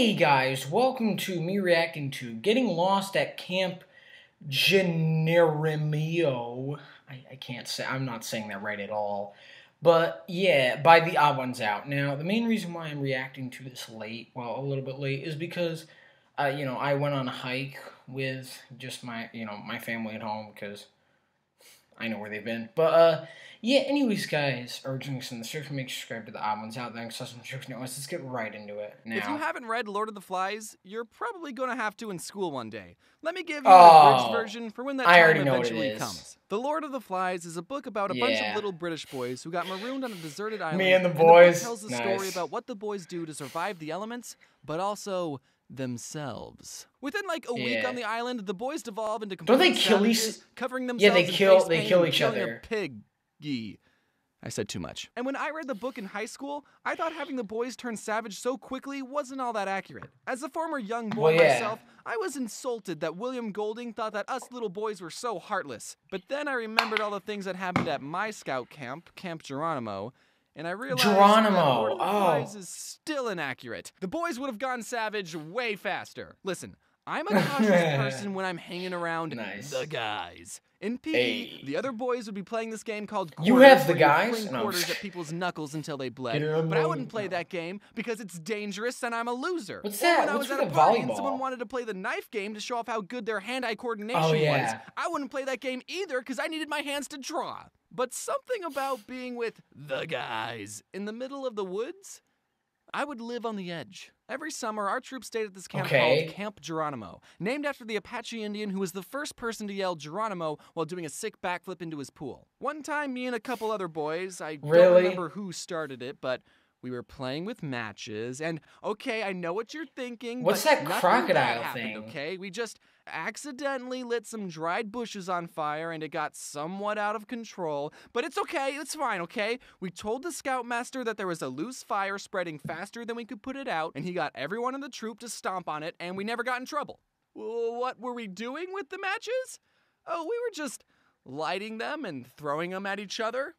Hey guys, welcome to me reacting to Getting Lost at Camp Generimio. I, I can't say, I'm not saying that right at all. But yeah, by the Odd Ones Out. Now, the main reason why I'm reacting to this late, well, a little bit late, is because, uh, you know, I went on a hike with just my, you know, my family at home because I know where they've been. But uh, yeah. Anyways, guys, urging us in the description. Make sure subscribe to the odd ones out there. Access description. Let's get right into it now. If you haven't read Lord of the Flies, you're probably gonna have to in school one day. Let me give you Oh, a bridge version for when that I time already know what it eventually comes. The Lord of the Flies is a book about a bunch of little British boys who got marooned on a deserted island. Me and the boys. tells the story Nice. about what the boys do to survive the elements, but also themselves. Within like a week Yeah. on the island, the boys devolve into Don't they complete kill each- savages, covering Yeah, themselves they in kill- face they paint kill and each killing other. A piggy. I said too much. And when I read the book in high school, I thought having the boys turn savage so quickly wasn't all that accurate. As a former young boy Well, yeah. myself, I was insulted that William Golding thought that us little boys were so heartless. But then I remembered all the things that happened at my scout camp, Camp Geronimo, and I realized that Geronimo, the oh. Is still inaccurate. The boys would have gone savage way faster. Listen, I'm a cautious person when I'm hanging around Nice. the guys. In PE, Hey. the other boys would be playing this game called You Quarters, have the guys? No. quarters at people's knuckles until they bled. But I wouldn't play that game because it's dangerous and I'm a loser. What's Or that? When I was at a party and someone wanted to play the knife game to show off how good their hand-eye coordination Oh, yeah. was. I wouldn't play that game either because I needed my hands to draw. But something about being with the guys in the middle of the woods, I would live on the edge. Every summer, our troop stayed at this camp Okay. called Camp Geronimo, named after the Apache Indian who was the first person to yell Geronimo while doing a sick backflip into his pool. One time, me and a couple other boys, I really? don't remember who started it, but we were playing with matches, and okay, I know what you're thinking. What's that crocodile happened, thing? Okay, we just accidentally lit some dried bushes on fire, and it got somewhat out of control. But it's okay, it's fine. Okay, we told the scoutmaster that there was a loose fire spreading faster than we could put it out, and he got everyone in the troop to stomp on it, and we never got in trouble. What were we doing with the matches? Oh, we were just lighting them and throwing them at each other.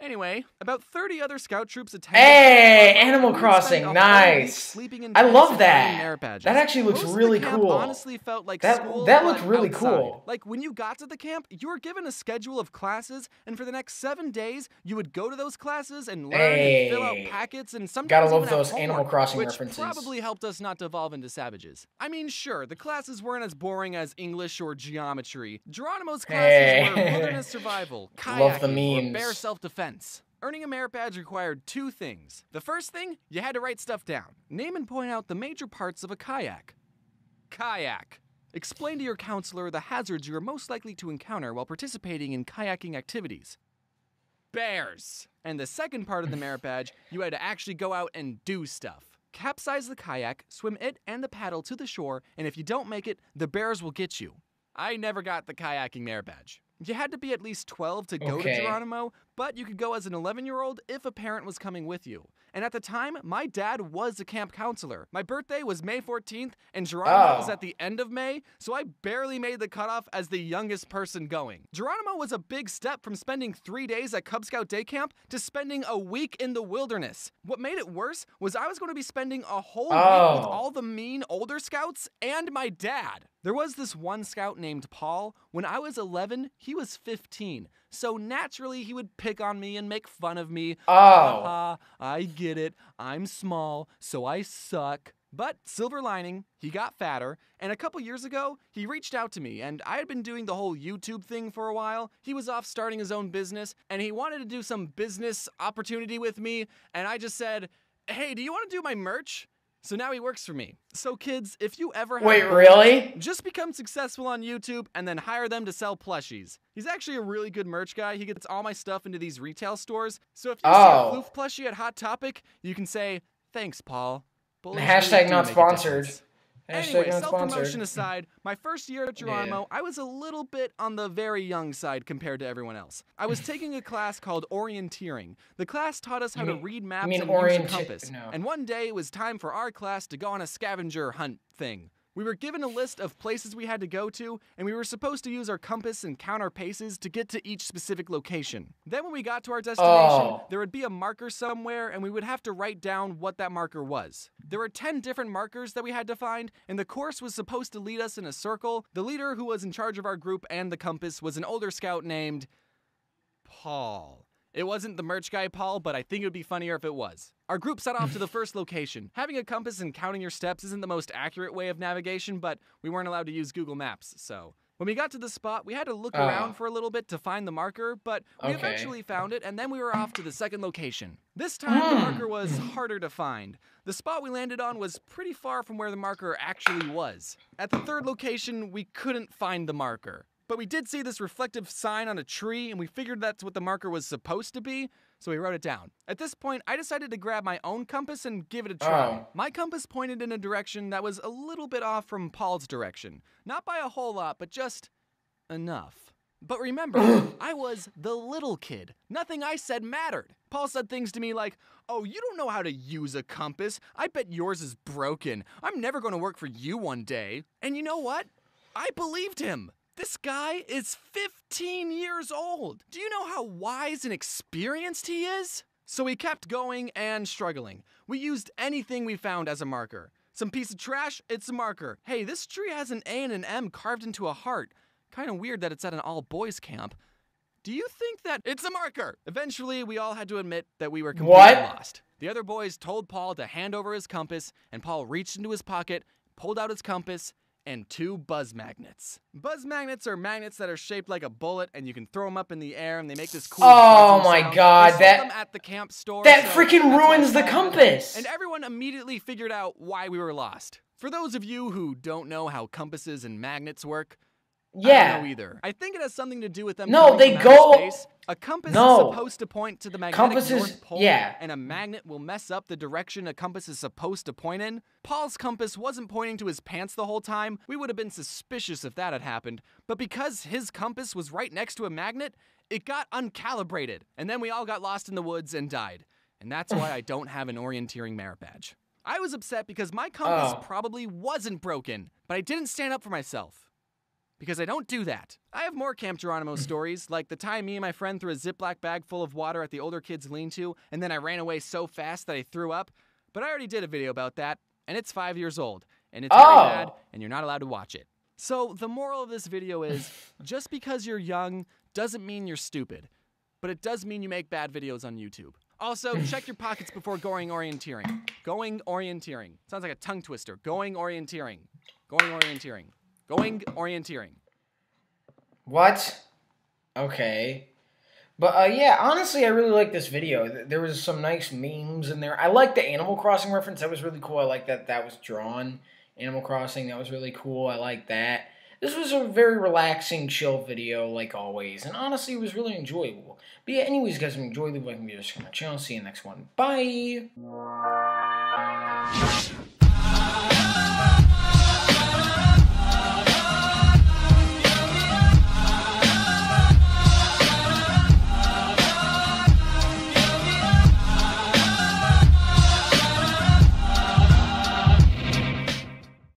Anyway, about 30 other scout troops attended. Hey, Animal Geronimo, and we Crossing, spent a whole week nice. I love that. eating merit badges. That actually looks Most really cool. honestly felt like That- school, that looked really outside. cool. Like when you got to the camp, you were given a schedule of classes, and for the next seven days, you would go to those classes and learn and fill out packets and sometimes Gotta love those Animal Crossing which references. probably helped us not devolve into savages. I mean, sure, the classes weren't as boring as English or geometry. Geronimo's classes were wilderness survival, kayaking, Love the memes. bear self-defense. Earning a merit badge required two things. The first thing, you had to write stuff down. Name and point out the major parts of a kayak. Kayak. Explain to your counselor the hazards you are most likely to encounter while participating in kayaking activities. Bears. And the second part of the merit badge, you had to actually go out and do stuff. Capsize the kayak, swim it and the paddle to the shore, and if you don't make it, the bears will get you. I never got the kayaking merit badge. You had to be at least 12 to go Okay. to Geronimo, but you could go as an 11 year old if a parent was coming with you. And at the time, my dad was a camp counselor. My birthday was May 14th, and Geronimo oh. was Oh. at the end of May, so I barely made the cutoff as the youngest person going. Geronimo was a big step from spending three days at Cub Scout day camp to spending a week in the wilderness. What made it worse was I was going to be spending a whole week with Oh. all the mean older scouts and my dad. There was this one scout named Paul. When I was 11, he was 15. So naturally, he would pick on me and make fun of me. Oh. Haha, I get it. I'm small, so I suck. But silver lining, he got fatter, and a couple years ago, he reached out to me, and I had been doing the whole YouTube thing for a while. He was off starting his own business, and he wanted to do some business opportunity with me, and I just said, Hey, do you want to do my merch? So now he works for me. So, kids, if you ever have Wait, really? just become successful on YouTube and then hire them to sell plushies. He's actually a really good merch guy. He gets all my stuff into these retail stores. So if you Oh. see a oh. Floof plushie at Hot Topic, you can say, thanks, Paul. Bullies Hashtag really not sponsored. Difference." Hashtag Anyway, self promotion aside, my first year at Geronimo, I was a little bit on the very young side compared to everyone else. I was taking a class called orienteering. The class taught us how to read maps and use a compass. no. And one day it was time for our class to go on a scavenger hunt thing. We were given a list of places we had to go to, and we were supposed to use our compass and count our paces to get to each specific location. Then, when we got to our destination, Oh. there would be a marker somewhere, and we would have to write down what that marker was. There were 10 different markers that we had to find, and the course was supposed to lead us in a circle. The leader who was in charge of our group and the compass was an older scout named Paul. It wasn't the merch guy Paul, but I think it would be funnier if it was. Our group set off to the first location. Having a compass and counting your steps isn't the most accurate way of navigation, but we weren't allowed to use Google Maps, so. When we got to the spot, we had to look Oh. around for a little bit to find the marker, but we Okay. eventually found it, and then we were off to the second location. This time, the marker was harder to find. The spot we landed on was pretty far from where the marker actually was. At the third location, we couldn't find the marker. But we did see this reflective sign on a tree, and we figured that's what the marker was supposed to be, so we wrote it down. At this point, I decided to grab my own compass and give it a try. Oh. My compass pointed in a direction that was a little bit off from Paul's direction. Not by a whole lot, but just enough. But remember, I was the little kid. Nothing I said mattered. Paul said things to me like, Oh, you don't know how to use a compass. I bet yours is broken. I'm never going to work for you one day. And you know what? I believed him. This guy is 15 years old. Do you know how wise and experienced he is? So we kept going and struggling. We used anything we found as a marker. Some piece of trash, it's a marker. Hey, this tree has an A and an M carved into a heart. Kind of weird that it's at an all boys camp. Do you think that it's a marker? Eventually, we all had to admit that we were completely What? lost. The other boys told Paul to hand over his compass, and Paul reached into his pocket, pulled out his compass, and two buzz magnets. Buzz magnets are magnets that are shaped like a bullet, and you can throw them up in the air, and they make this cool. Oh my sound. God, that- at the camp store. That so freaking ruins the Paul had them. compass. And everyone immediately figured out why we were lost. For those of you who don't know how compasses and magnets work, I Yeah. don't know either. I think it has something to do with them. No, they go- Space. A compass No. is supposed to point to the magnetic Compasses- North Pole, yeah. and a magnet will mess up the direction a compass is supposed to point in. Paul's compass wasn't pointing to his pants the whole time. We would have been suspicious if that had happened. But because his compass was right next to a magnet, it got uncalibrated, and then we all got lost in the woods and died. And that's why I don't have an orienteering merit badge. I was upset because my compass Oh. probably wasn't broken, but I didn't stand up for myself because I don't do that. I have more Camp Geronimo stories, like the time me and my friend threw a Ziploc bag full of water at the older kid's lean to, and then I ran away so fast that I threw up. But I already did a video about that, and it's five years old, and it's Oh. very bad, and you're not allowed to watch it. So the moral of this video is just because you're young doesn't mean you're stupid, but it does mean you make bad videos on YouTube. Also, check your pockets before going orienteering. Going orienteering. Sounds like a tongue twister. Going orienteering. Going orienteering. Going orienteering. What? Okay. But uh, yeah, honestly, I really like this video. There was some nice memes in there. I like the Animal Crossing reference. That was really cool. I like that that was drawn. Animal Crossing. That was really cool. I like that. This was a very relaxing, chill video, like always. And honestly, it was really enjoyable. But yeah, anyways, guys, if you enjoyed, leave a like and subscribe to my channel. See you next one. Bye.